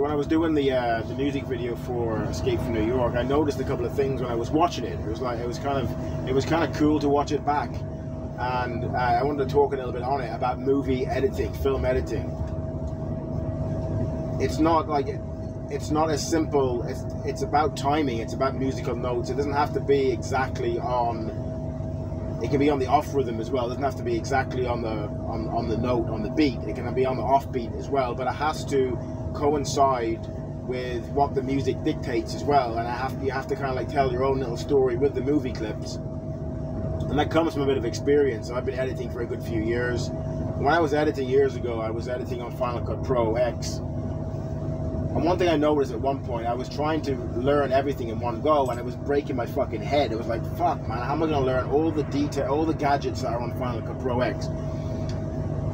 was doing the uh, the music video for Escape from New York, I noticed a couple of things when I was watching it. It was like it was kind of it was kind of cool to watch it back, and uh, I wanted to talk a little bit on it about movie editing, film editing. It's not like it's not as simple. It's it's about timing. It's about musical notes. It doesn't have to be exactly on. It can be on the off rhythm as well. It doesn't have to be exactly on the on, on the note on the beat. It can be on the off beat as well. But it has to coincide with what the music dictates as well. And I have you have to kind of like tell your own little story with the movie clips. And that comes from a bit of experience. I've been editing for a good few years. When I was editing years ago, I was editing on Final Cut Pro X. And one thing I noticed at one point, I was trying to learn everything in one go, and it was breaking my fucking head. It was like, fuck, man, how am I going to learn all the detail, all the gadgets that are on Final Cut Pro X?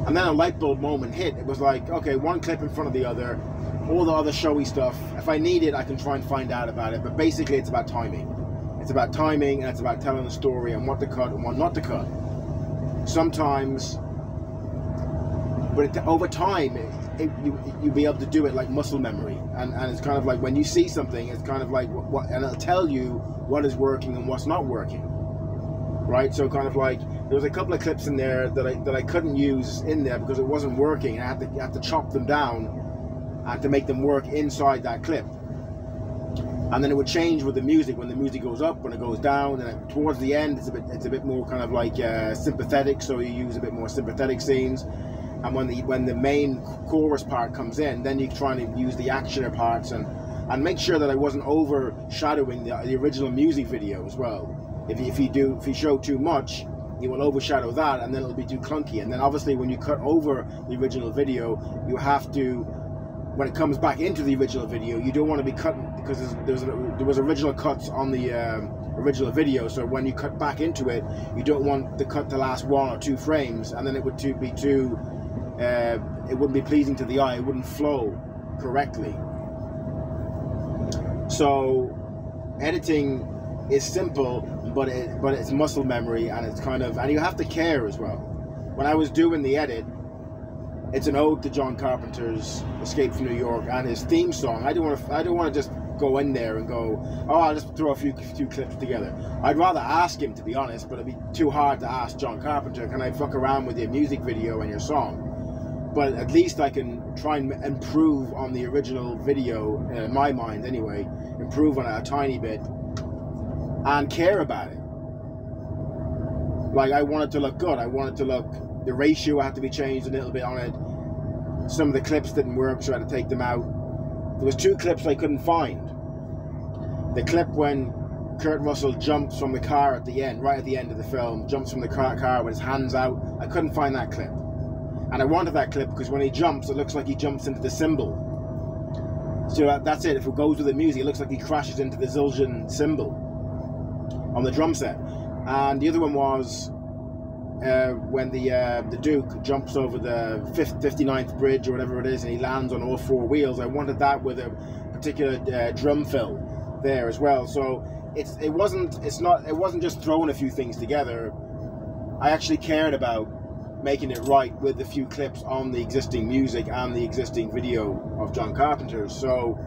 And then a light bulb moment hit. It was like, okay, one clip in front of the other, all the other showy stuff. If I need it, I can try and find out about it. But basically, it's about timing. It's about timing and it's about telling the story and what to cut and what not to cut. Sometimes, but it, over time, it, it, you you be able to do it like muscle memory, and and it's kind of like when you see something, it's kind of like what, what and it'll tell you what is working and what's not working, right? So kind of like there was a couple of clips in there that I that I couldn't use in there because it wasn't working. I had to I had to chop them down, I had to make them work inside that clip and then it would change with the music when the music goes up when it goes down and towards the end it's a bit it's a bit more kind of like uh, sympathetic so you use a bit more sympathetic scenes and when the when the main chorus part comes in then you're trying to use the actioner parts and and make sure that I wasn't overshadowing the, the original music video as well if you, if you do if you show too much you will overshadow that and then it'll be too clunky and then obviously when you cut over the original video you have to when it comes back into the original video, you don't want to be cutting because there's, there's there was original cuts on the um, original video. So when you cut back into it, you don't want the cut to last one or two frames, and then it would too, be too. Uh, it wouldn't be pleasing to the eye. It wouldn't flow correctly. So editing is simple, but it but it's muscle memory, and it's kind of and you have to care as well. When I was doing the edit, it's an ode to John Carpenter's Escape from New York and his theme song. I don't want to. I don't want to just go in there and go, oh, I'll just throw a few few clips together. I'd rather ask him to be honest, but it'd be too hard to ask John Carpenter. Can I fuck around with your music video and your song? But at least I can try and improve on the original video, uh, in my mind anyway. Improve on it a tiny bit and care about it. Like I want it to look good. I want it to look the ratio had to be changed a little bit on it. Some of the clips didn't work, so I had to take them out. There was two clips I couldn't find. The clip when Kurt Russell jumps from the car at the end, right at the end of the film, jumps from the car, car with his hands out. I couldn't find that clip. And I wanted that clip because when he jumps, it looks like he jumps into the cymbal. So that, that's it. If it goes with the music, it looks like he crashes into the Zildjian cymbal on the drum set. And the other one was uh, when the uh, the Duke jumps over the 59th bridge or whatever it is, and he lands on all four wheels. I wanted that with a particular uh, drum fill there as well. So it's it wasn't it's not it wasn't just throwing a few things together. I actually cared about making it right with a few clips on the existing music and the existing video of John Carpenter. So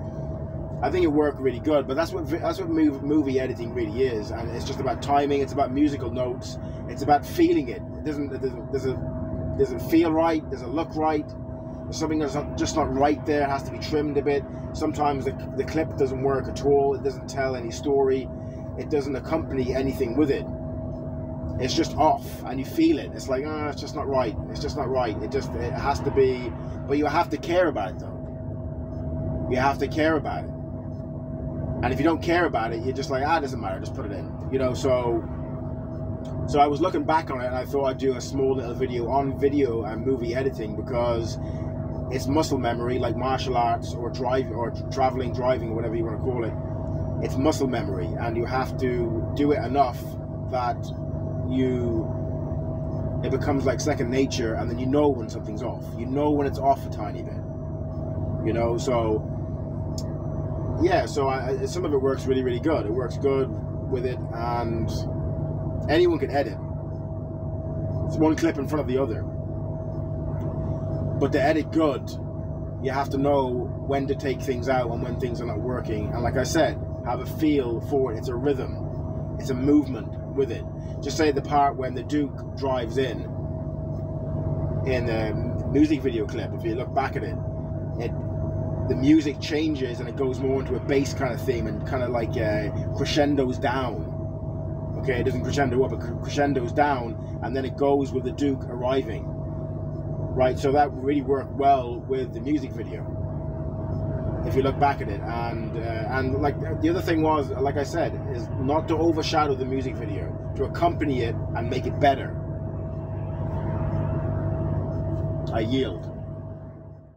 I think it worked really good. But that's what that's what movie editing really is, and it's just about timing. It's about musical notes. It's about feeling it. It doesn't. It doesn't. Doesn't feel right? Does it look right? There's something that's not, just not right there. It has to be trimmed a bit. Sometimes the, the clip doesn't work at all. It doesn't tell any story. It doesn't accompany anything with it. It's just off, and you feel it. It's like, ah, oh, it's just not right. It's just not right. It just it has to be. But you have to care about it, though. You have to care about it. And if you don't care about it, you're just like, ah, it doesn't matter, just put it in. You know, so so I was looking back on it and I thought I'd do a small little video on video and movie editing because it's muscle memory like martial arts or drive or traveling driving or whatever you want to call it. It's muscle memory and you have to do it enough that you it becomes like second nature and then you know when something's off. You know when it's off a tiny bit. You know, so yeah, so I, some of it works really, really good. It works good with it, and anyone can edit. It's one clip in front of the other. But to edit good, you have to know when to take things out and when things are not working. And like I said, have a feel for it. It's a rhythm, it's a movement with it. Just say the part when the Duke drives in in the music video clip. If you look back at it, it the music changes and it goes more into a bass kind of theme and kind of like uh, crescendos down. Okay, it doesn't crescendo up, it crescendos down, and then it goes with the Duke arriving. Right, so that really worked well with the music video. If you look back at it, and uh, and like the other thing was, like I said, is not to overshadow the music video, to accompany it and make it better. I yield.